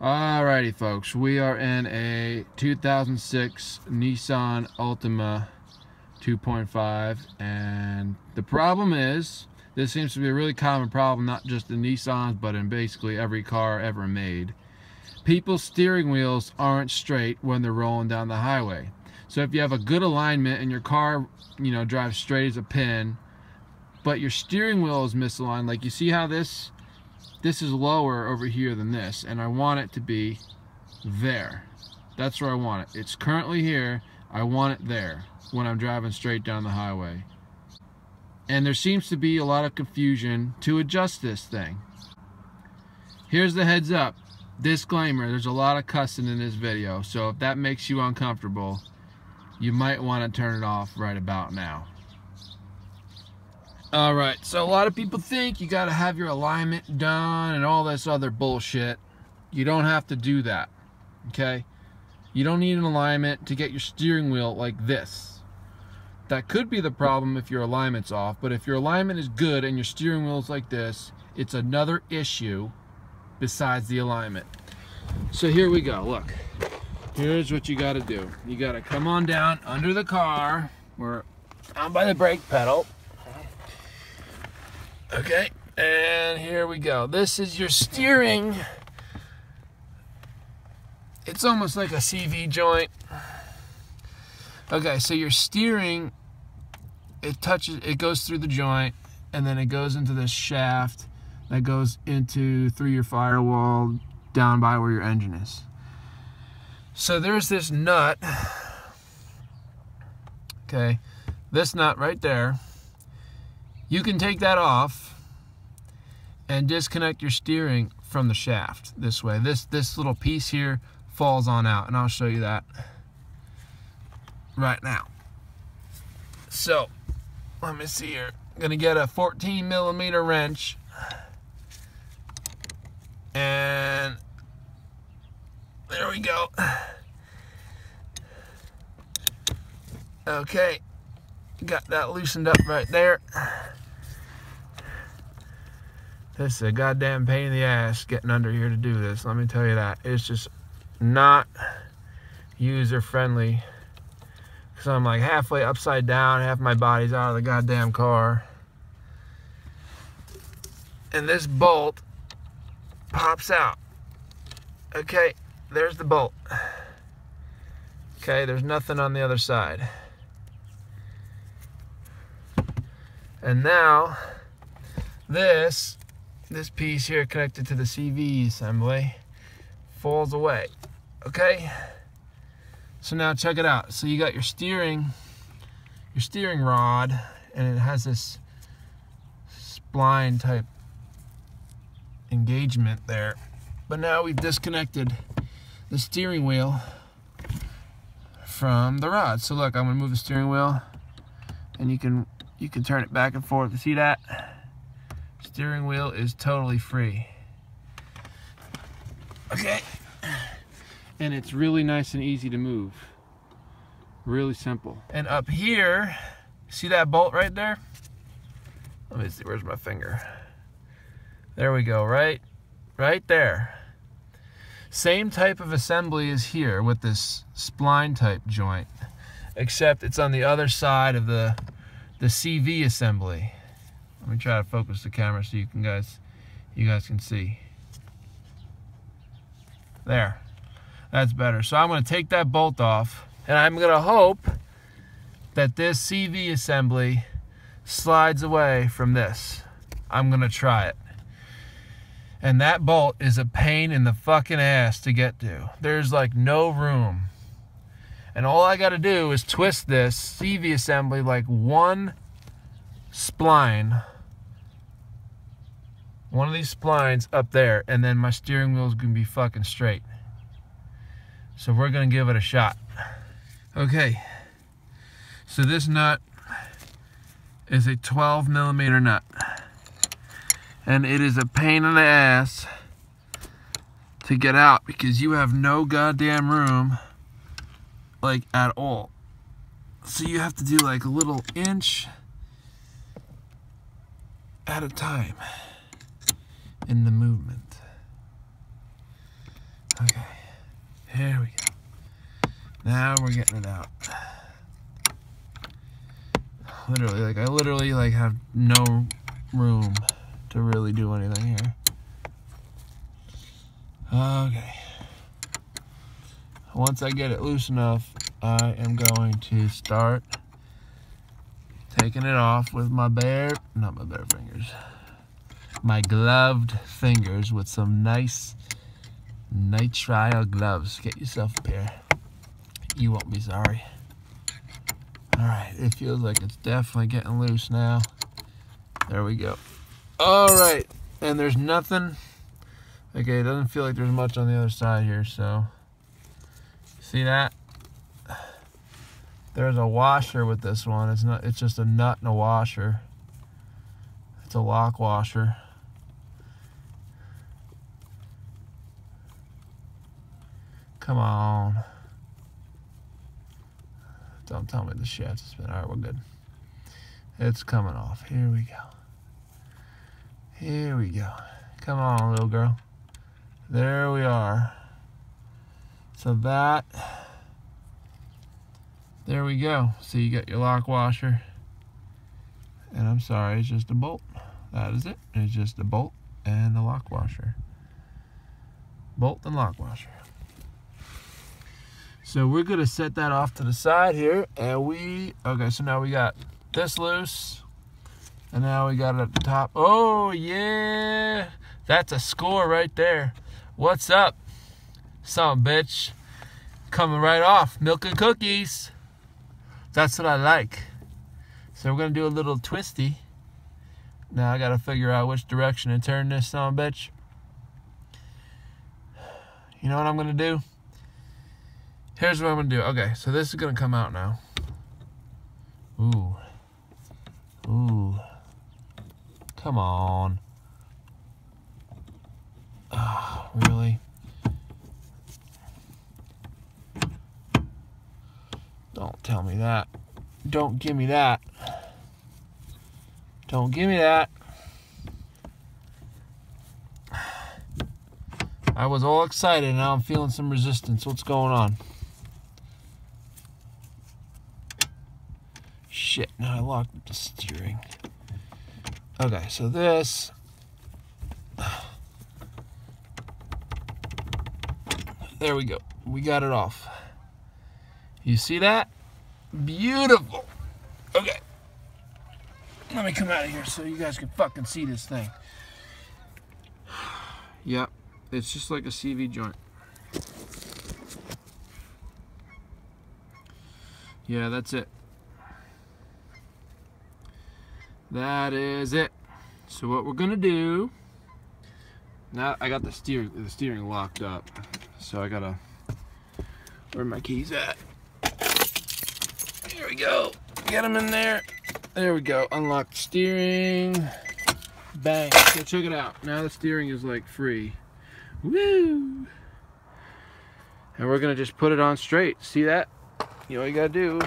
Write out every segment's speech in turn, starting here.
Alrighty folks, we are in a 2006 Nissan Altima 2.5 and the problem is this seems to be a really common problem not just in Nissans but in basically every car ever made. People's steering wheels aren't straight when they're rolling down the highway. So if you have a good alignment and your car, you know, drives straight as a pin, but your steering wheel is misaligned, like you see how this this is lower over here than this and I want it to be there. That's where I want it. It's currently here. I want it there when I'm driving straight down the highway. And there seems to be a lot of confusion to adjust this thing. Here's the heads up. Disclaimer there's a lot of cussing in this video so if that makes you uncomfortable you might want to turn it off right about now all right, so a lot of people think you got to have your alignment done and all this other bullshit. You don't have to do that, okay? You don't need an alignment to get your steering wheel like this. That could be the problem if your alignment's off, but if your alignment is good and your steering wheel is like this, it's another issue besides the alignment. So here we go, look. Here's what you gotta do. You gotta come on down under the car, we're down by the brake pedal, Okay, and here we go. This is your steering. It's almost like a CV joint. Okay, so your steering, it touches, it goes through the joint, and then it goes into this shaft that goes into through your firewall down by where your engine is. So there's this nut. Okay, this nut right there you can take that off and disconnect your steering from the shaft this way. This, this little piece here falls on out and I'll show you that right now. So, let me see here. I'm gonna get a 14 millimeter wrench and there we go. Okay, got that loosened up right there. This is a goddamn pain in the ass getting under here to do this. Let me tell you that. It's just not user friendly. So I'm like halfway upside down, half my body's out of the goddamn car. And this bolt pops out. Okay, there's the bolt. Okay, there's nothing on the other side. And now, this this piece here connected to the CV assembly falls away. Okay? So now check it out. So you got your steering, your steering rod, and it has this spline type engagement there. But now we've disconnected the steering wheel from the rod. So look, I'm gonna move the steering wheel and you can you can turn it back and forth. See that? Steering wheel is totally free. Okay. And it's really nice and easy to move. Really simple. And up here, see that bolt right there? Let me see, where's my finger? There we go, right? Right there. Same type of assembly as here with this spline type joint, except it's on the other side of the, the CV assembly. Let me try to focus the camera so you can guys you guys can see. There. That's better. So I'm going to take that bolt off and I'm going to hope that this CV assembly slides away from this. I'm going to try it. And that bolt is a pain in the fucking ass to get to. There's like no room. And all I got to do is twist this CV assembly like one spline one of these splines up there and then my steering wheel is gonna be fucking straight. So we're gonna give it a shot. Okay. So this nut is a 12 millimeter nut. And it is a pain in the ass to get out because you have no goddamn room like at all. So you have to do like a little inch at a time in the movement. Okay, here we go. Now we're getting it out. Literally, like I literally like have no room to really do anything here. Okay. Once I get it loose enough, I am going to start taking it off with my bare, not my bare fingers, my gloved fingers with some nice nitrile gloves. Get yourself a pair. You won't be sorry. All right, it feels like it's definitely getting loose now. There we go. All right, and there's nothing. Okay, it doesn't feel like there's much on the other side here, so. See that? There's a washer with this one. It's not, it's just a nut and a washer. It's a lock washer. Come on. Don't tell me the shaft has been. All right, we're good. It's coming off. Here we go. Here we go. Come on, little girl. There we are. So that, there we go. So you got your lock washer. And I'm sorry, it's just a bolt. That is it. It's just a bolt and a lock washer. Bolt and lock washer. So we're gonna set that off to the side here and we, okay, so now we got this loose and now we got it at the top. Oh yeah, that's a score right there. What's up, some bitch? Coming right off, milk and cookies. That's what I like. So we're gonna do a little twisty. Now I gotta figure out which direction to turn this son bitch. You know what I'm gonna do? Here's what I'm gonna do. Okay, so this is gonna come out now. Ooh. Ooh. Come on. Oh, really? Don't tell me that. Don't give me that. Don't give me that. I was all excited, now I'm feeling some resistance. What's going on? Shit, now I locked up the steering. Okay, so this. There we go. We got it off. You see that? Beautiful. Okay. Let me come out of here so you guys can fucking see this thing. Yep, it's just like a CV joint. Yeah, that's it. That is it. So what we're gonna do, now I got the steering, the steering locked up. So I gotta, where my keys at? Here we go. Get them in there. There we go. Unlock steering. Bang. So check it out. Now the steering is like free. Woo! And we're gonna just put it on straight. See that? You know what you gotta do.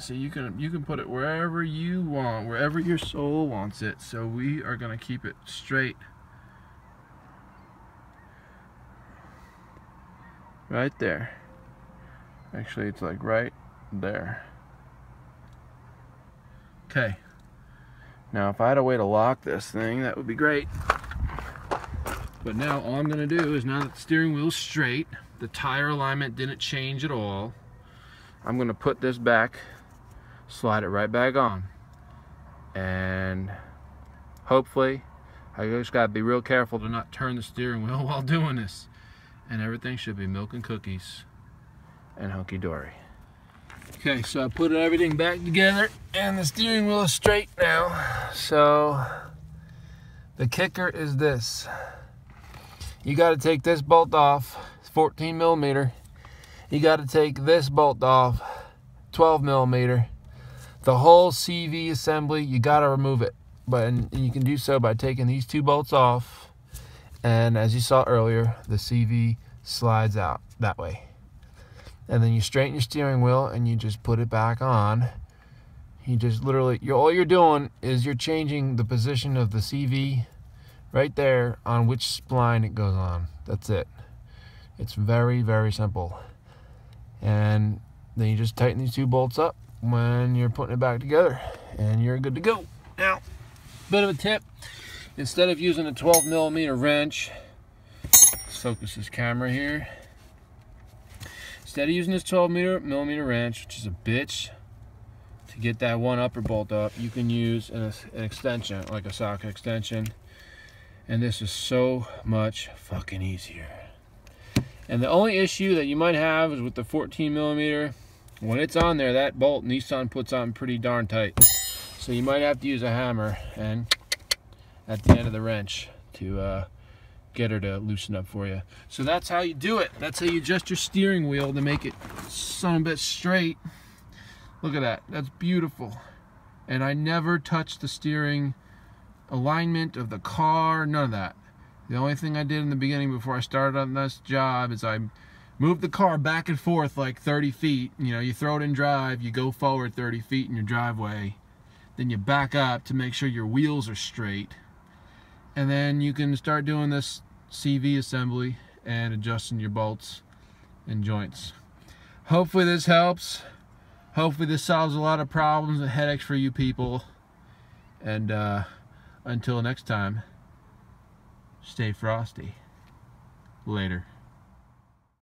See, you can you can put it wherever you want, wherever your soul wants it. So we are gonna keep it straight. Right there. Actually, it's like right there. Okay. Now, if I had a way to lock this thing, that would be great. But now, all I'm going to do is now that the steering wheel's straight, the tire alignment didn't change at all, I'm going to put this back, slide it right back on. And hopefully, I just got to be real careful to not turn the steering wheel while doing this. And everything should be milk and cookies and hunky-dory. Okay, so I put everything back together and the steering wheel is straight now. So the kicker is this. You got to take this bolt off, 14 millimeter. You got to take this bolt off, 12 millimeter. The whole CV assembly, you got to remove it. But and you can do so by taking these two bolts off. And as you saw earlier, the CV slides out that way and then you straighten your steering wheel and you just put it back on you just literally you're all you're doing is you're changing the position of the CV right there on which spline it goes on that's it It's very, very simple. And then you just tighten these two bolts up when you're putting it back together and you're good to go. Now, bit of a tip, instead of using a 12 millimeter wrench, let's focus this camera here. Instead of using this 12 millimeter wrench, which is a bitch, to get that one upper bolt up, you can use an, an extension, like a socket extension. And this is so much fucking easier. And the only issue that you might have is with the 14 millimeter, when it's on there, that bolt Nissan puts on pretty darn tight. So you might have to use a hammer and at the end of the wrench to uh, get her to loosen up for you. So that's how you do it. That's how you adjust your steering wheel to make it of a bit straight. Look at that. That's beautiful. And I never touched the steering alignment of the car, none of that. The only thing I did in the beginning before I started on this job is I moved the car back and forth like 30 feet. You know, you throw it in drive, you go forward 30 feet in your driveway, then you back up to make sure your wheels are straight. And then you can start doing this CV assembly and adjusting your bolts and joints. Hopefully this helps. Hopefully this solves a lot of problems and headaches for you people. And uh, until next time, stay frosty. Later.